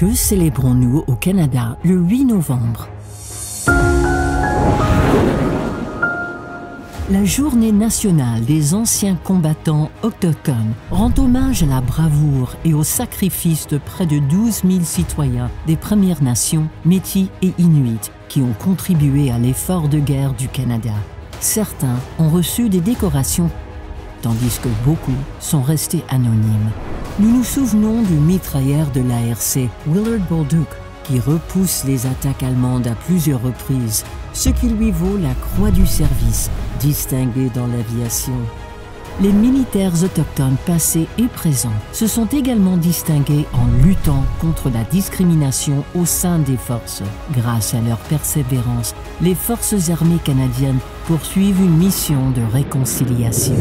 Que célébrons-nous au Canada le 8 novembre? La journée nationale des anciens combattants autochtones rend hommage à la bravoure et au sacrifice de près de 12 000 citoyens des Premières Nations, Métis et Inuits qui ont contribué à l'effort de guerre du Canada. Certains ont reçu des décorations, tandis que beaucoup sont restés anonymes. Nous nous souvenons du mitrailleur de l'ARC, Willard Bolduc, qui repousse les attaques allemandes à plusieurs reprises, ce qui lui vaut la Croix du Service, distinguée dans l'aviation. Les militaires autochtones passés et présents se sont également distingués en luttant contre la discrimination au sein des forces. Grâce à leur persévérance, les forces armées canadiennes poursuivent une mission de réconciliation.